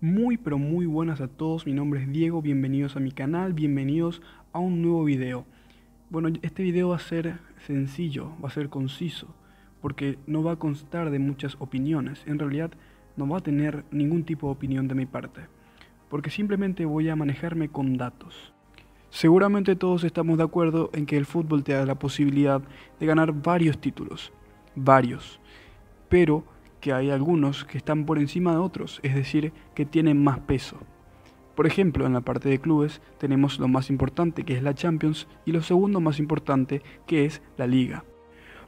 Muy pero muy buenas a todos, mi nombre es Diego, bienvenidos a mi canal, bienvenidos a un nuevo video. Bueno, este video va a ser sencillo, va a ser conciso, porque no va a constar de muchas opiniones, en realidad no va a tener ningún tipo de opinión de mi parte, porque simplemente voy a manejarme con datos. Seguramente todos estamos de acuerdo en que el fútbol te da la posibilidad de ganar varios títulos, varios, pero que hay algunos que están por encima de otros, es decir, que tienen más peso. Por ejemplo, en la parte de clubes tenemos lo más importante que es la Champions y lo segundo más importante que es la Liga.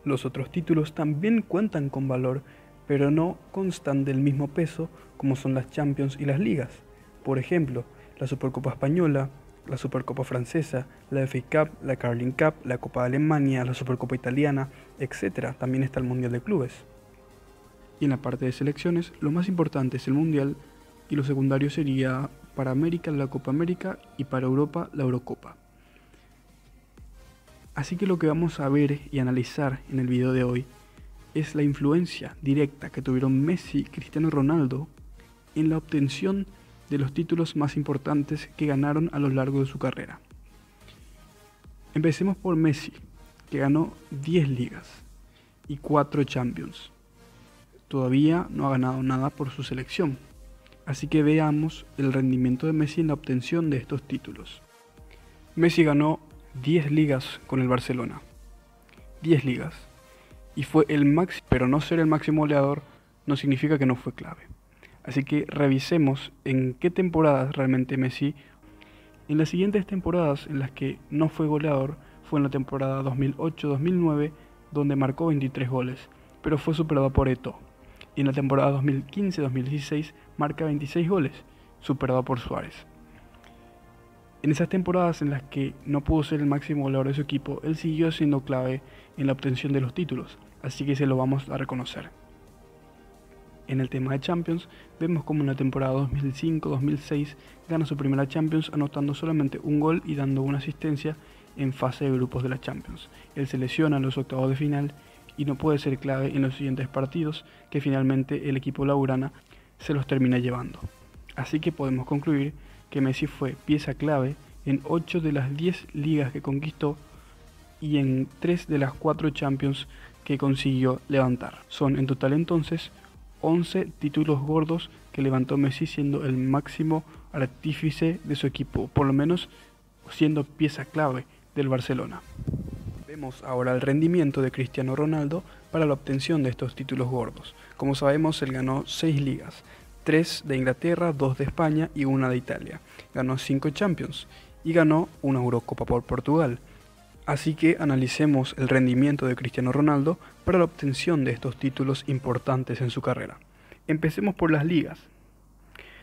Los otros títulos también cuentan con valor, pero no constan del mismo peso como son las Champions y las ligas. Por ejemplo, la Supercopa Española, la Supercopa Francesa, la FA Cup, la Carling Cup, la Copa de Alemania, la Supercopa Italiana, etc. También está el Mundial de Clubes. Y en la parte de selecciones, lo más importante es el Mundial y lo secundario sería para América la Copa América y para Europa la Eurocopa. Así que lo que vamos a ver y analizar en el video de hoy es la influencia directa que tuvieron Messi y Cristiano Ronaldo en la obtención de los títulos más importantes que ganaron a lo largo de su carrera. Empecemos por Messi, que ganó 10 ligas y 4 Champions todavía no ha ganado nada por su selección. Así que veamos el rendimiento de Messi en la obtención de estos títulos. Messi ganó 10 ligas con el Barcelona. 10 ligas. Y fue el máximo, pero no ser el máximo goleador no significa que no fue clave. Así que revisemos en qué temporadas realmente Messi. En las siguientes temporadas en las que no fue goleador fue en la temporada 2008-2009 donde marcó 23 goles, pero fue superado por Eto, y en la temporada 2015-2016 marca 26 goles, superado por Suárez. En esas temporadas en las que no pudo ser el máximo goleador de su equipo, él siguió siendo clave en la obtención de los títulos, así que se lo vamos a reconocer. En el tema de Champions, vemos como en la temporada 2005-2006 gana su primera Champions anotando solamente un gol y dando una asistencia en fase de grupos de la Champions. Él se lesiona en los octavos de final y no puede ser clave en los siguientes partidos que finalmente el equipo laurana se los termina llevando. Así que podemos concluir que Messi fue pieza clave en 8 de las 10 ligas que conquistó y en 3 de las 4 Champions que consiguió levantar. Son en total entonces 11 títulos gordos que levantó Messi siendo el máximo artífice de su equipo, por lo menos siendo pieza clave del Barcelona. Vemos ahora el rendimiento de Cristiano Ronaldo para la obtención de estos títulos gordos. Como sabemos, él ganó 6 ligas, 3 de Inglaterra, 2 de España y 1 de Italia. Ganó 5 Champions y ganó una Eurocopa por Portugal. Así que analicemos el rendimiento de Cristiano Ronaldo para la obtención de estos títulos importantes en su carrera. Empecemos por las ligas.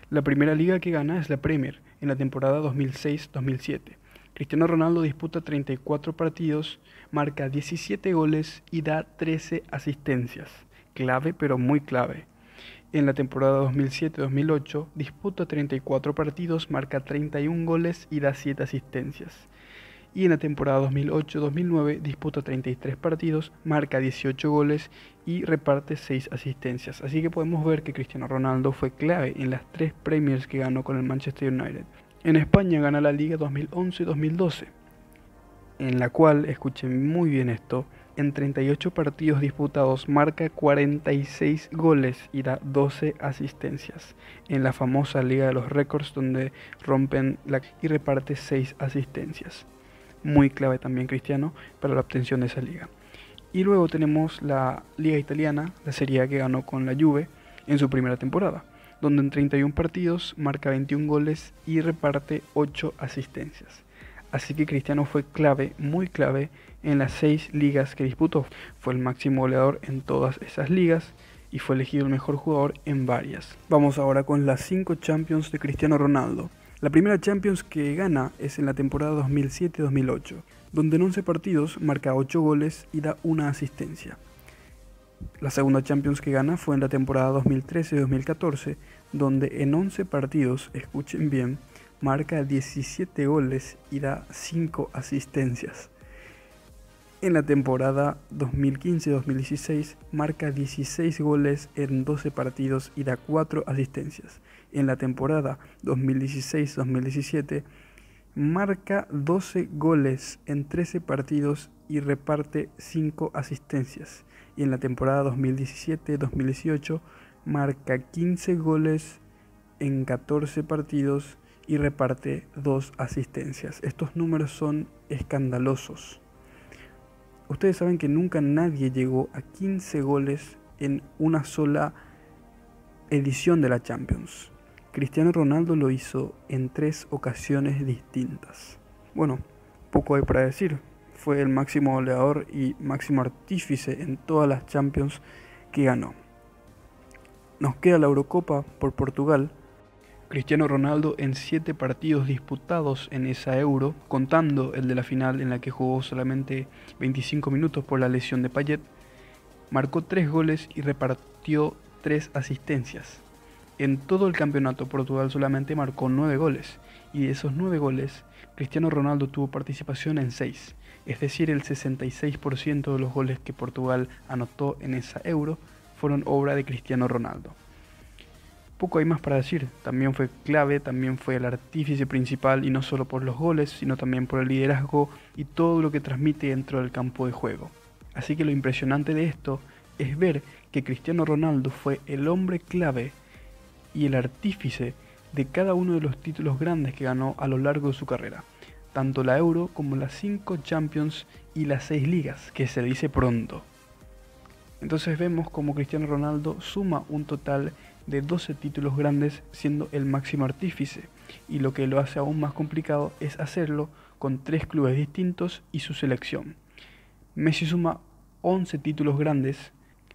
La primera liga que gana es la Premier en la temporada 2006-2007 Cristiano Ronaldo disputa 34 partidos, marca 17 goles y da 13 asistencias. Clave, pero muy clave. En la temporada 2007-2008 disputa 34 partidos, marca 31 goles y da 7 asistencias. Y en la temporada 2008-2009 disputa 33 partidos, marca 18 goles y reparte 6 asistencias. Así que podemos ver que Cristiano Ronaldo fue clave en las 3 Premiers que ganó con el Manchester United. En España gana la Liga 2011-2012, en la cual, escuchen muy bien esto, en 38 partidos disputados marca 46 goles y da 12 asistencias. En la famosa Liga de los Récords donde rompen la y reparte 6 asistencias. Muy clave también Cristiano para la obtención de esa liga. Y luego tenemos la Liga Italiana, la serie que ganó con la Juve en su primera temporada donde en 31 partidos marca 21 goles y reparte 8 asistencias. Así que Cristiano fue clave, muy clave, en las 6 ligas que disputó. Fue el máximo goleador en todas esas ligas y fue elegido el mejor jugador en varias. Vamos ahora con las 5 Champions de Cristiano Ronaldo. La primera Champions que gana es en la temporada 2007-2008, donde en 11 partidos marca 8 goles y da una asistencia. La segunda Champions que gana fue en la temporada 2013-2014, donde en 11 partidos, escuchen bien, marca 17 goles y da 5 asistencias. En la temporada 2015-2016 marca 16 goles en 12 partidos y da 4 asistencias. En la temporada 2016-2017 marca 12 goles en 13 partidos y reparte 5 asistencias. Y en la temporada 2017-2018 marca 15 goles en 14 partidos y reparte 2 asistencias. Estos números son escandalosos. Ustedes saben que nunca nadie llegó a 15 goles en una sola edición de la Champions. Cristiano Ronaldo lo hizo en tres ocasiones distintas. Bueno, poco hay para decir. Fue el máximo goleador y máximo artífice en todas las Champions que ganó. Nos queda la Eurocopa por Portugal. Cristiano Ronaldo en siete partidos disputados en esa Euro, contando el de la final en la que jugó solamente 25 minutos por la lesión de Payet, marcó tres goles y repartió tres asistencias. En todo el campeonato Portugal solamente marcó 9 goles y de esos 9 goles Cristiano Ronaldo tuvo participación en 6, es decir, el 66% de los goles que Portugal anotó en esa euro fueron obra de Cristiano Ronaldo. Poco hay más para decir, también fue clave, también fue el artífice principal y no solo por los goles, sino también por el liderazgo y todo lo que transmite dentro del campo de juego. Así que lo impresionante de esto es ver que Cristiano Ronaldo fue el hombre clave y el artífice de cada uno de los títulos grandes que ganó a lo largo de su carrera, tanto la Euro como las 5 Champions y las 6 ligas, que se dice pronto. Entonces vemos como Cristiano Ronaldo suma un total de 12 títulos grandes siendo el máximo artífice, y lo que lo hace aún más complicado es hacerlo con tres clubes distintos y su selección. Messi suma 11 títulos grandes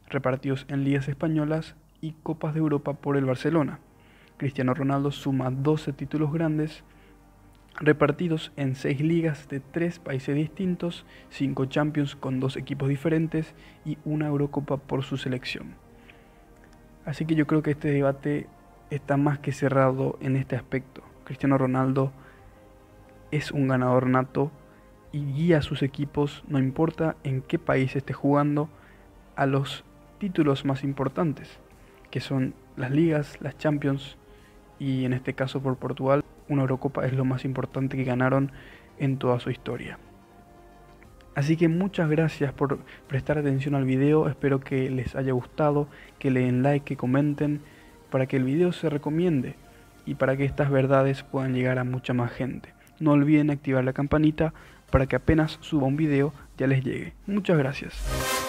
repartidos en ligas españolas, y Copas de Europa por el Barcelona. Cristiano Ronaldo suma 12 títulos grandes repartidos en 6 ligas de 3 países distintos, 5 Champions con 2 equipos diferentes y una Eurocopa por su selección. Así que yo creo que este debate está más que cerrado en este aspecto. Cristiano Ronaldo es un ganador nato y guía a sus equipos, no importa en qué país esté jugando, a los títulos más importantes que son las ligas, las Champions y en este caso por Portugal, una Eurocopa es lo más importante que ganaron en toda su historia. Así que muchas gracias por prestar atención al video, espero que les haya gustado, que le den like, que comenten, para que el video se recomiende y para que estas verdades puedan llegar a mucha más gente. No olviden activar la campanita para que apenas suba un video ya les llegue. Muchas gracias.